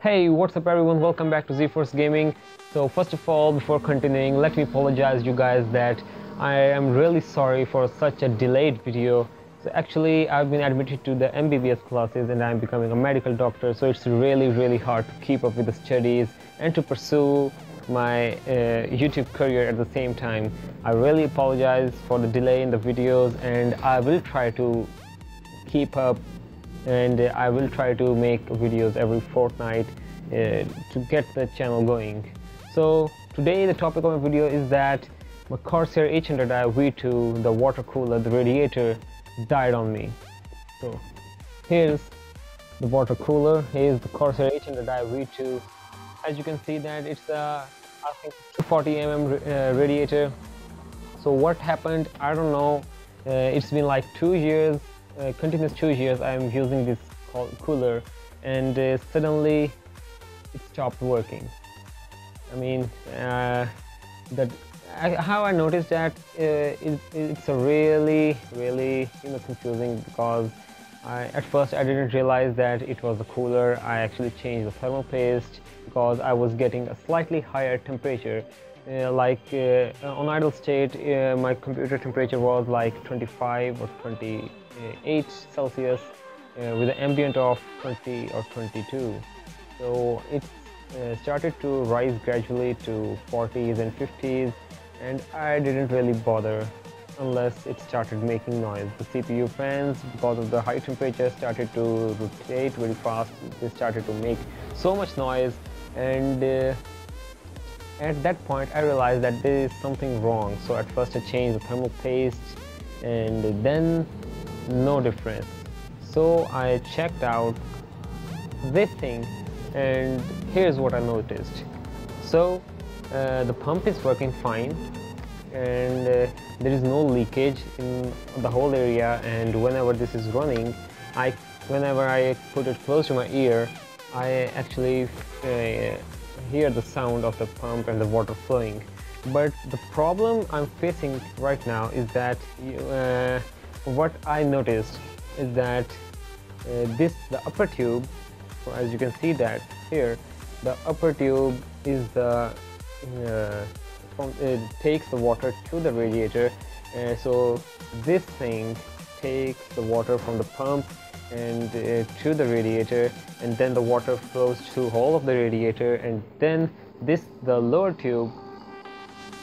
Hey, what's up everyone? Welcome back to ZeeForce Gaming. So first of all, before continuing, let me apologize you guys that I am really sorry for such a delayed video. So actually, I've been admitted to the MBBS classes and I'm becoming a medical doctor. So it's really, really hard to keep up with the studies and to pursue my uh, YouTube career at the same time. I really apologize for the delay in the videos and I will try to keep up and I will try to make videos every fortnight uh, to get the channel going. So today the topic of my video is that my Corsair H100i V2, the water cooler, the radiator died on me. So here's the water cooler, here's the Corsair H100i V2. As you can see that it's a I think 240 mm uh, radiator. So what happened, I don't know. Uh, it's been like two years uh, continuous two years I'm using this cooler and uh, suddenly it stopped working. I mean, uh, that I, how I noticed that uh, it, it's a really, really you know confusing because I, at first I didn't realize that it was a cooler. I actually changed the thermal paste because I was getting a slightly higher temperature. Uh, like uh, on idle state, uh, my computer temperature was like 25 or 20 8 Celsius uh, with an ambient of 20 or 22. So it uh, started to rise gradually to 40s and 50s and I didn't really bother unless it started making noise. The CPU fans, because of the high temperature, started to rotate very fast. They started to make so much noise and uh, at that point I realized that there is something wrong. So at first I changed the thermal paste and then no difference so I checked out this thing and here's what I noticed. So uh, the pump is working fine and uh, there is no leakage in the whole area and whenever this is running I whenever I put it close to my ear I actually uh, hear the sound of the pump and the water flowing. But the problem I'm facing right now is that uh, what I noticed is that uh, this the upper tube as you can see that here the upper tube is the uh, from, it takes the water to the radiator uh, so this thing takes the water from the pump and uh, to the radiator and then the water flows through all of the radiator and then this the lower tube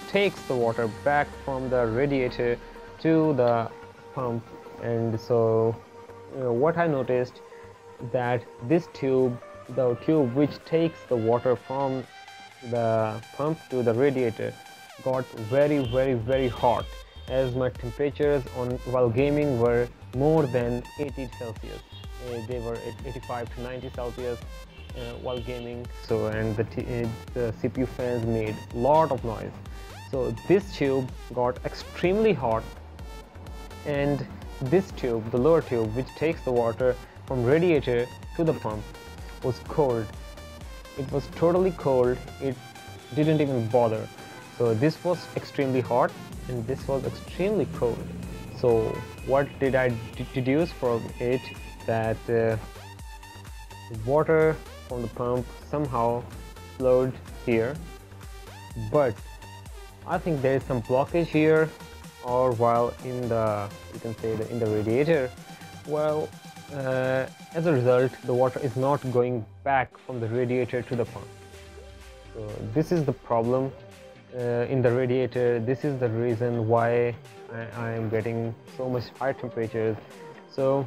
takes the water back from the radiator to the pump. And so what I noticed that this tube the tube which takes the water from the pump to the radiator got very very very hot as my temperatures on while gaming were more than 80 Celsius. Uh, they were at 85 to 90 Celsius uh, while gaming. So and the, uh, the CPU fans made lot of noise. So this tube got extremely hot and this tube, the lower tube which takes the water from radiator to the pump was cold. It was totally cold, it didn't even bother. So this was extremely hot and this was extremely cold. So what did I deduce from it that uh, water from the pump somehow flowed here but I think there is some blockage here or while in the you can say the, in the radiator. Well uh, as a result the water is not going back from the radiator to the pump. So this is the problem uh, in the radiator. This is the reason why I, am getting so much high temperatures. So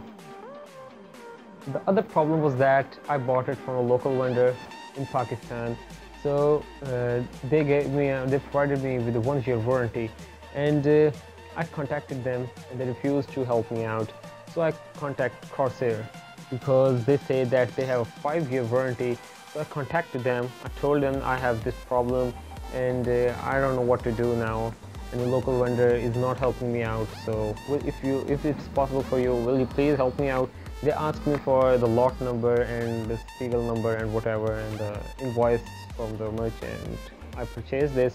the other problem was that I bought it from a local vendor in Pakistan. So uh, they gave me uh, they provided me with a one year warranty. And uh, I contacted them and they refused to help me out. So I contacted Corsair because they say that they have a five-year warranty. So I contacted them. I told them I have this problem and uh, I don't know what to do now. And the local vendor is not helping me out. So if you, if it's possible for you, will you please help me out? They asked me for the lot number and the serial number and whatever and the invoice from the merchant. I purchased this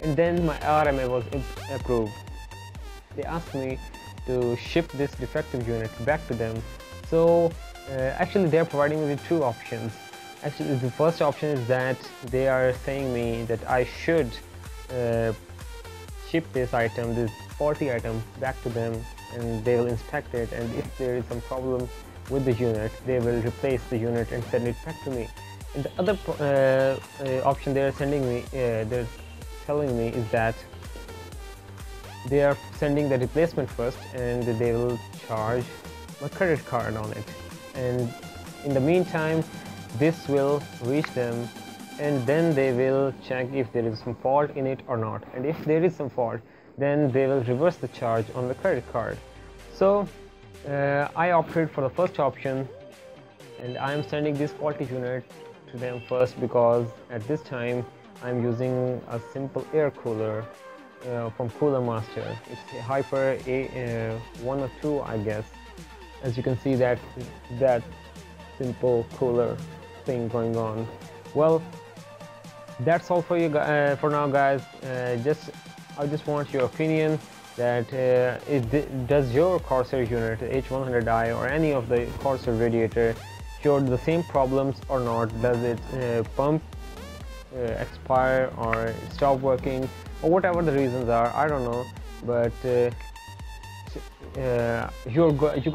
and then my RMA was approved they asked me to ship this defective unit back to them. So uh, actually they're providing me with two options. Actually the first option is that they are saying me that I should uh, ship this item this faulty item back to them and they will inspect it. And if there is some problem with the unit they will replace the unit and send it back to me. And the other uh, uh, option they are sending me uh, they're telling me is that they are sending the replacement first and they will charge my credit card on it. And in the meantime this will reach them and then they will check if there is some fault in it or not. And if there is some fault then they will reverse the charge on the credit card. So uh, I opted for the first option and I am sending this faulty unit to them first because at this time I'm using a simple air cooler uh, from Cooler Master. It's Hyper A, uh, 1 or 2 I guess. As you can see that that simple cooler thing going on. Well, that's all for you uh, for now guys. Uh, just I just want your opinion that uh, it, does your Corsair unit H100i or any of the Corsair radiator show the same problems or not? Does it uh, pump expire or stop working or whatever the reasons are? I don't know, but uh, uh, you're you